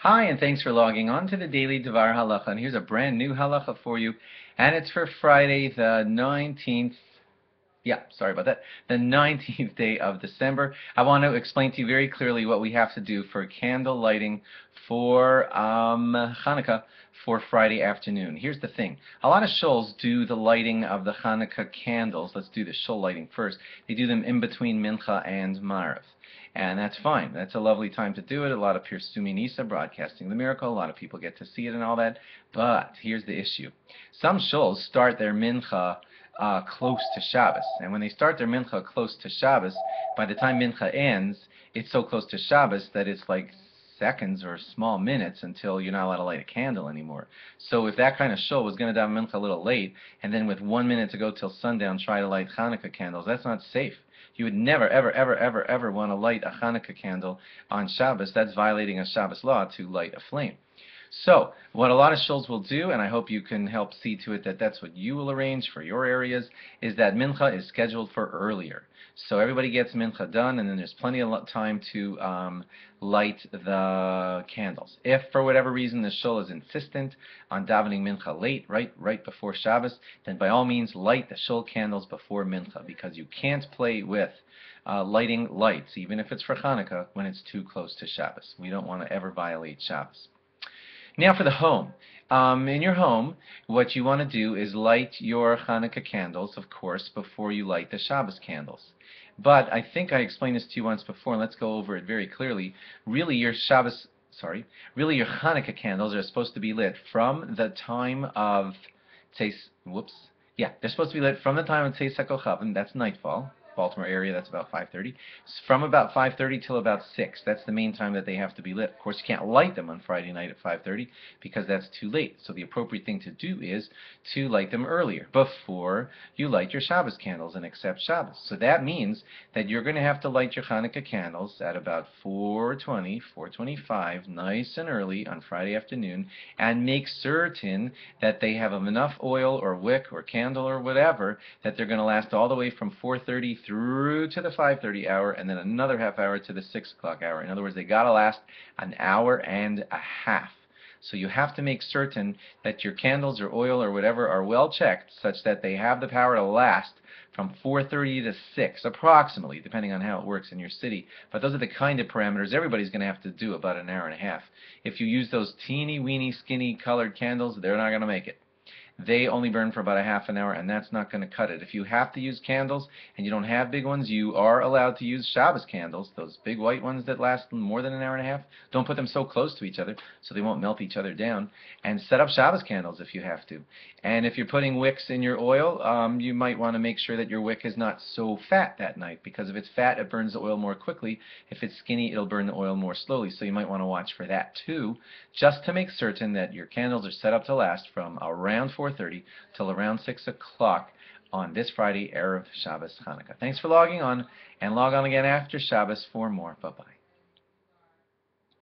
Hi, and thanks for logging on to the Daily Dvar Halacha. And here's a brand new halacha for you, and it's for Friday, the 19th. Yeah, sorry about that. The 19th day of December. I want to explain to you very clearly what we have to do for candle lighting for um, Hanukkah for Friday afternoon. Here's the thing. A lot of shuls do the lighting of the Hanukkah candles. Let's do the shul lighting first. They do them in between Mincha and Maariv. And that's fine. That's a lovely time to do it. A lot of Pirsumi Nisa broadcasting the miracle. A lot of people get to see it and all that. But here's the issue. Some shuls start their mincha uh, close to Shabbos. And when they start their mincha close to Shabbos, by the time mincha ends, it's so close to Shabbos that it's like seconds or small minutes until you're not allowed to light a candle anymore. So if that kind of shul was going to daven mincha a little late, and then with one minute to go till sundown try to light Hanukkah candles, that's not safe. You would never, ever, ever, ever, ever want to light a Hanukkah candle on Shabbos. That's violating a Shabbos law to light a flame. So, what a lot of shuls will do, and I hope you can help see to it that that's what you will arrange for your areas, is that mincha is scheduled for earlier. So everybody gets mincha done, and then there's plenty of time to um, light the candles. If for whatever reason the shul is insistent on davening mincha late, right, right before Shabbos, then by all means light the shul candles before mincha, because you can't play with uh, lighting lights, even if it's for Hanukkah, when it's too close to Shabbos. We don't want to ever violate Shabbos. Now for the home. Um, in your home, what you want to do is light your Hanukkah candles, of course, before you light the Shabbos candles. But I think I explained this to you once before, and let's go over it very clearly. Really, your Shabbos, sorry, really your Hanukkah candles are supposed to be lit from the time of, whoops, yeah, they're supposed to be lit from the time of Tzeis HaKochavim, that's nightfall, Baltimore area, that's about 5.30. From about 5.30 till about 6. That's the main time that they have to be lit. Of course, you can't light them on Friday night at 5.30 because that's too late. So the appropriate thing to do is to light them earlier, before you light your Shabbos candles and accept Shabbos. So that means that you're going to have to light your Hanukkah candles at about 4.20, 4.25, nice and early on Friday afternoon, and make certain that they have enough oil or wick or candle or whatever that they're going to last all the way from 4.30 through to the 5.30 hour and then another half hour to the 6 o'clock hour. In other words, they got to last an hour and a half. So you have to make certain that your candles or oil or whatever are well checked such that they have the power to last from 4.30 to 6, approximately, depending on how it works in your city. But those are the kind of parameters everybody's going to have to do about an hour and a half. If you use those teeny weeny skinny colored candles, they're not going to make it they only burn for about a half an hour, and that's not going to cut it. If you have to use candles and you don't have big ones, you are allowed to use Shabbos candles, those big white ones that last more than an hour and a half. Don't put them so close to each other so they won't melt each other down. And set up Shabbos candles if you have to. And if you're putting wicks in your oil, um, you might want to make sure that your wick is not so fat that night, because if it's fat, it burns the oil more quickly. If it's skinny, it'll burn the oil more slowly. So you might want to watch for that too, just to make certain that your candles are set up to last from around 4 4.30 till around 6 o'clock on this Friday, Erev Shabbos Hanukkah. Thanks for logging on, and log on again after Shabbos for more. Bye-bye.